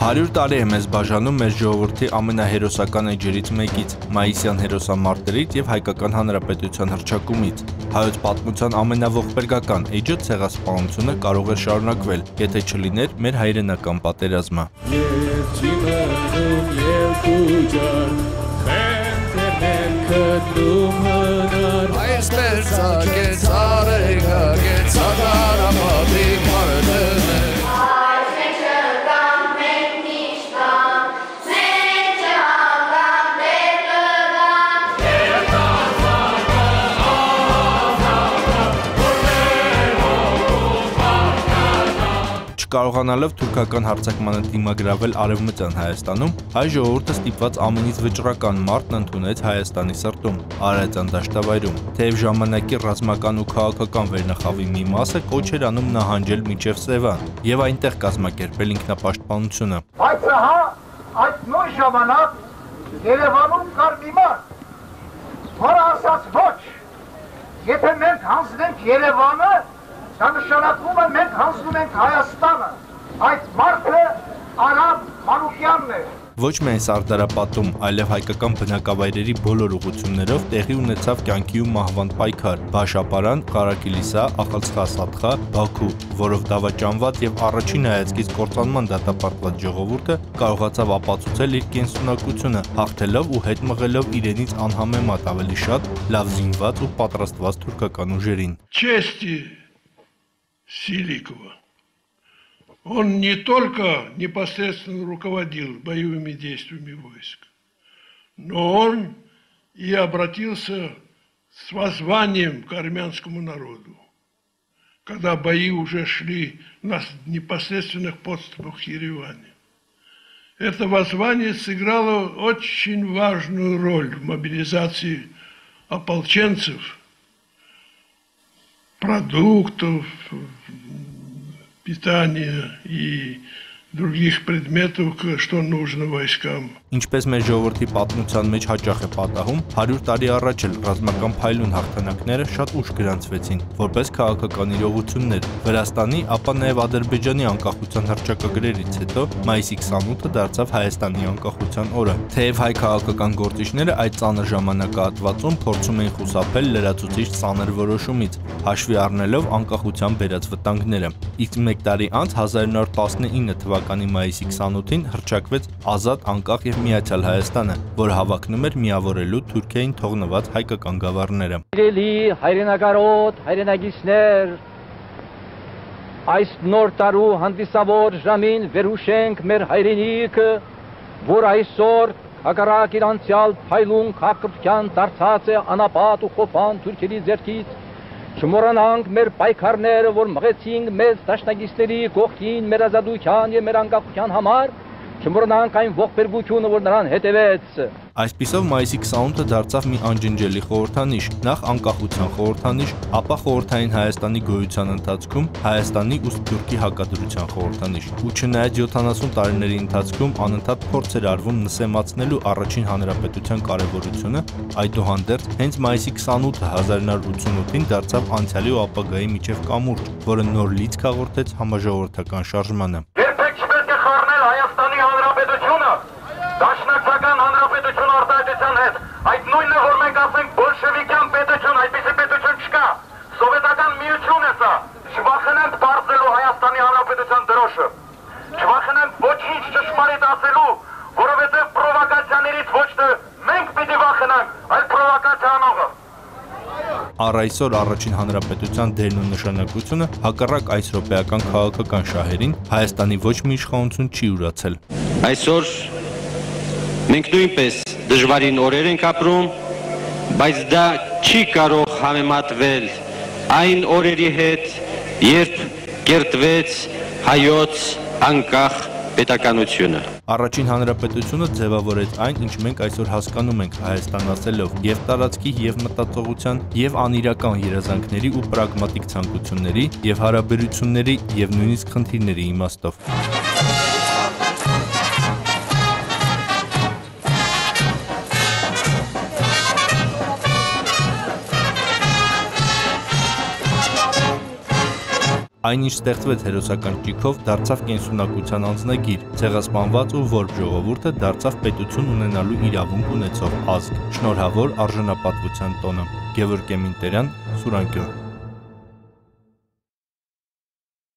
100 տարի է մեզ բաժանում մեր ժողովրդի ամենահերոսական էջերից մեկից՝ Մայիսյան հերոսամարտերից եւ Հայկական Հանրապետության հռչակումից։ Հայոց պատմության ամենաողբերգական էջը ցեղասպանությունը կարող էր շարունակվել, եթե չլիներ մեր հայրենական պատերազմը։ Եվ ջիմանում Չկարողանալով թուրքական հարձակմանը դիմագրավել Արևմտյան Հայաստանում, հայ ժողովուրդը ստիպված ամենից վճռական մարտն ընդունեց Հայաստանի սրտում՝ Արարատյան դաշտավայրում։ Թեև ժամանակի ռազմական ու քաղաքական վերնախավի մի մասը կոչ էր անում նահանջել միջև Սևան եւ այնտեղ կազմակերպել ինքնապաշտպանությունը։ Բայց հա այդ նույն ժամանակ Երևանում կար մի մարդ, որը ասաց ոչ, եթե մենք հանձնենք Երևանը, Դա նշանակում է մենք հանձնում ենք Հայաստանը։ Այդ մարդը Արամ Մանուկյանն է։ Ոչ միայն Սարդարապատում, այլև հայկական բնակավայրերի բոլոր ուղություններով տեղի ունեցավ կյանքի ու մահվան պայքար՝ Բաշապարան, Ղարակիլիսա, Ախալցխա-Սատխա, Բաքու, որով դավաճանված եւ առաջին հայացքից կործանման դատապարտված ժողովուրդը կարողացավ ապացուցել իր կենսունակությունը, հաղթելով ու հետ մղելով իրենից անհամեմատ ավելի շատ լավ զինված ու պատրաստված թուրքական ուժերին։ Չեստի Силикова. Он не только непосредственно руководил боевыми действиями войск, но он и обратился с воззванием к армянскому народу, когда бои уже шли на непосредственных подступах к Ереване. Это воззвание сыграло очень важную роль в мобилизации ополченцев – продуктов, питания и других предметов, что нужно войскам. Ինչպես մեր ժողովրդի պատմության մեջ հաճախ է պատահում, 100 տարի առաջ էլ ռազմական փայլուն հաղթանակները շատ ուշ գրանցվեցին, որպես քաղաքական իրողություններ։ Վրաստանի, ապա նաև Ադրբեջանի անկախության հռչակագրերից հետո մայիսի 28-ը դարձավ Հայաստանի անկախության օրը։ Թեև հայ քաղաքական գործիչները այդ ծանր ժամանակահատվածում փորձում էին խուսափել լրացուցիչ ծանր որոշումից, հաշվի առնելով անկախության բերած վտանգները։ Իսկ 1 տարի անց 1919 թվականի մայիսի 28-ին հռչակվեց ազատ, անկախ եւ Միացյալ Հայաստանը, որ հավակնում էր միավորելու Թուրքիային թողնված հայկական գավառները։ Իրելի հայրենագարոտ, հայրենագիցներ, այս նոր տարու հանդիսավոր ժամին վերուշենք մեր հայրենիքը, որ այսօր հակառակ իր անցյալ փայլուն քաղաքական դարձած է անապատ ու խոփան թուրքերի ձեռքից Չմոռանանք մեր պայքարները, որ մղեցինք մեզ դաշնակիցների կողքին մեր ազատության եւ մեր անկախության համար, չմոռանանք այն ողբերգությունը, որ նրան հետևեց։ Այսպիսով մայիսի 28-ը դարձավ մի անջնջելի խորհրդանիշ, նախ անկախության խորհրդանիշ, ապա խորհրդային Հայաստանի գոյության ընթացքում Հայաստանի ու Սփյուռքի հակադրության խորհրդանիշ։ Ու չնայած 70 տարիների ընթացքում անընդհատ փորձ էր արվում նսեմացնելու առաջին հանրապետության կարևորությունը, այդուհանդերձ հենց մայիսի 28-ը 1988-ին դարձավ անցյալի ու ապագայի միջև կամուրջ, որը նոր լիցք հաղորդեց համաժողովրդական շարժմանը։ Այդ նույնն է, որ մենք ասենք բոլշևիկյան պետություն, այդպիսի պետություն չկա։ Սովետական միություն է սա։ Չվախենենք բարձելու Հայաստանի Հանրապետության դրոշը։ Չվախենենք ոչինչ ճշմարիտ ասելու, որովհետև պրովոկացիաներից ոչ թե մենք պիտի վախենանք, այլ պրովոկացիա անողը։ Առ այսօր առաջին հանրապետության դերն ու նշանակությունը հակառակ այս ռոպեական քաղաքական շահերին Հայաստանի ոչ մի իշխանություն չի ուրացել։ Այսօր մենք նույնպես դժվարին օրեր ենք ապրում, բայց դա չի կարող համեմատվել այն օրերի հետ, երբ կերտվեց հայոց անկախ պետականությունը։ Առաջին հանրապետությունը ձևավորեց այն, ինչ մենք այսօր հասկանում ենք Հայաստան ասելով, եւ տարածքի եւ մտածողության եւ անիրական երազանքների ու պրագմատիկ ցանկությունների եւ հարաբերությունների եւ նույնիսկ խնդիրների իմաստով։ Այնինչ ստեղծվեց հերոսական ճիգով դարձավ կենսունակության անձնագիր, ցեղասպանված ու որբ ժողովուրդը դարձավ պետություն ունենալու իրավունք ունեցող ազգ։ Շնորհավոր արժանապատվության տոնը։ Գևորգ Էմինտերյան, Սուրանկյուն